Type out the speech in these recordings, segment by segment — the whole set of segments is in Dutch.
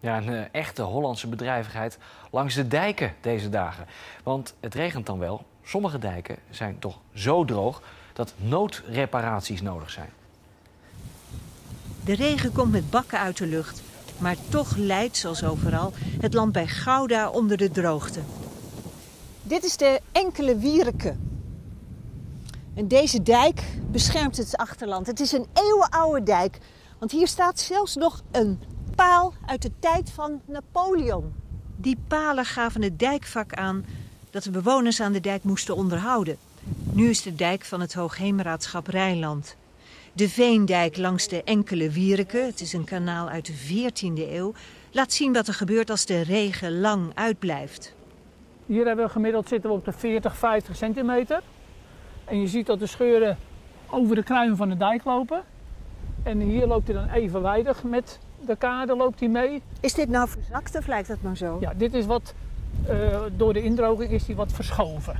Ja, een eh, echte Hollandse bedrijvigheid langs de dijken deze dagen. Want het regent dan wel. Sommige dijken zijn toch zo droog dat noodreparaties nodig zijn. De regen komt met bakken uit de lucht. Maar toch leidt, zoals overal, het land bij Gouda onder de droogte. Dit is de enkele Wierke. En deze dijk beschermt het achterland. Het is een eeuwenoude dijk. Want hier staat zelfs nog een paal uit de tijd van Napoleon. Die palen gaven het dijkvak aan dat de bewoners aan de dijk moesten onderhouden. Nu is de dijk van het Hoogheemraadschap Rijnland. De Veendijk langs de Enkele Wierke, het is een kanaal uit de 14e eeuw, laat zien wat er gebeurt als de regen lang uitblijft. Hier hebben we gemiddeld zitten we op de 40, 50 centimeter. En je ziet dat de scheuren over de kruin van de dijk lopen. En hier loopt hij dan evenwijdig met de kade loopt hij mee. Is dit nou verzakt of lijkt dat maar zo? Ja, dit is wat, uh, door de indroging is die wat verschoven.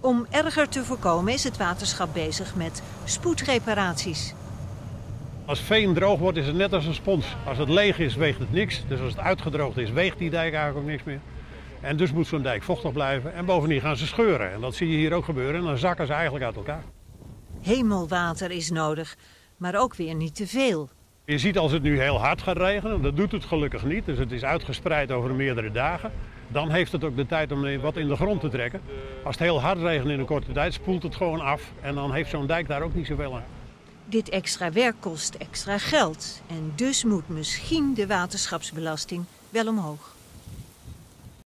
Om erger te voorkomen is het waterschap bezig met spoedreparaties. Als veen droog wordt is het net als een spons. Als het leeg is weegt het niks. Dus als het uitgedroogd is weegt die dijk eigenlijk ook niks meer. En dus moet zo'n dijk vochtig blijven. En bovendien gaan ze scheuren. En dat zie je hier ook gebeuren. En dan zakken ze eigenlijk uit elkaar. Hemelwater is nodig, maar ook weer niet te veel. Je ziet als het nu heel hard gaat regenen, dat doet het gelukkig niet. Dus het is uitgespreid over meerdere dagen. Dan heeft het ook de tijd om wat in de grond te trekken. Als het heel hard regent in een korte tijd, spoelt het gewoon af. En dan heeft zo'n dijk daar ook niet zoveel aan. Dit extra werk kost extra geld. En dus moet misschien de waterschapsbelasting wel omhoog.